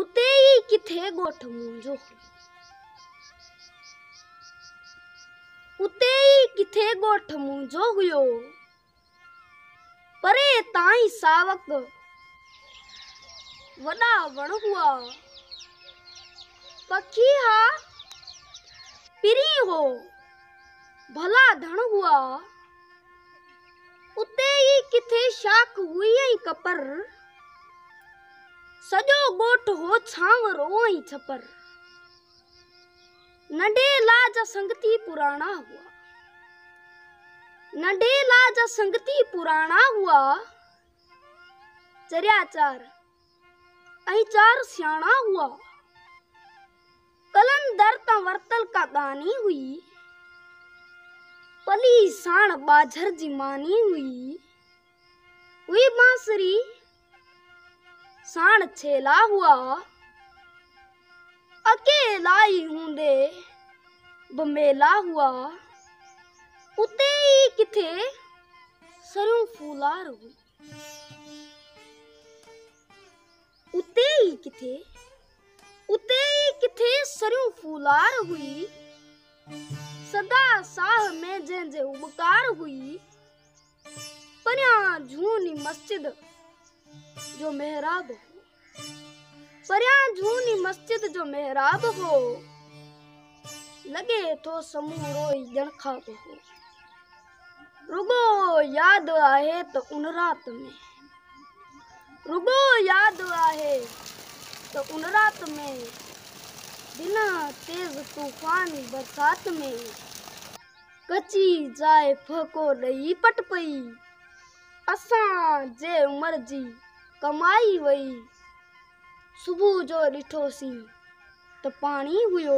उते ई किथे ॻोठ मुंहिंजो उते ई किथे ॻोठ मुंहिंजो हुयो? परे ताईं सावक वॾा वण हुआ। पखी हा पिरी हो, भला धण हुआ। उते ई किथे शाख हुई कपर सॼो ॻोठ हो छांवरो ऐं छपर। नंढे लाज संगती पुराणा हुआ। नंढे लाज संगती पुराणा हुआ। चरिया चार ऐं चार सियाणा हुआ। कलंदर त वर्तल का गानी हुई। पली साण बाझर जी मानी हुई। हुई बांसुरी साण छेला हुआ अकेला ही हूंदे बमेला हुआ उते ई किथे सरियूं फूलार हुई उते ई किथे उते ई किथे सरियूं फूलार हुई सदा साह में जंहिंजे उबकार हुई परियाँ झूनी मस्जिद जो मेहराब हो। परियाँ झूनी मस्जिद जो मेहराब हो। लॻे थो समूरो ई ॼणखाब हो। रुगो यादि आहे त उन राति में। रुगो यादि आहे त उन राति में। बिना तेज़ तूफ़ानी बरसात में। कची जाए फको ॾही पट पई। असां जे उमिरि जी कमाई वई सुबुह जो ॾिठोसीं त पाणी हुयो।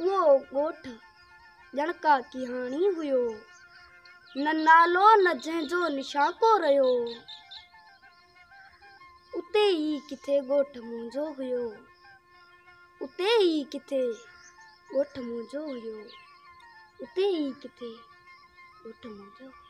उहो ॻोठ ॼणका किहाणी हुयो। न नालो, न जंहिंजो निशाको रहियो। उते ई किथे ॻोठ मुंहिंजो हुयो। उते ई किथे ॻोठ मुंहिंजो हुयो। उते ई किथे ॻोठ मुंहिंजो हुयो।